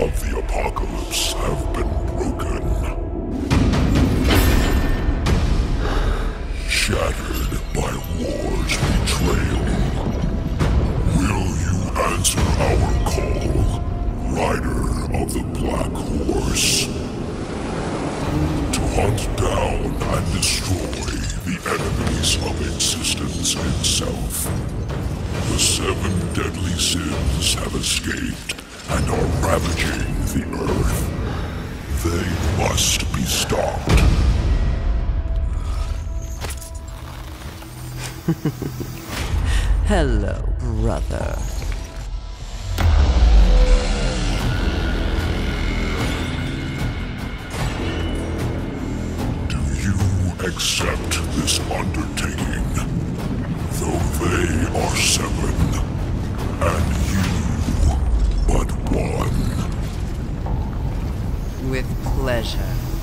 of the apocalypse have been broken. Shattered by war's betrayal. Will you answer our call, Rider of the Black Horse? To hunt down and destroy the enemies of existence itself. The seven deadly sins have escaped and are ravaging the earth. They must be stopped. Hello, brother. Do you accept this undertaking? With pleasure.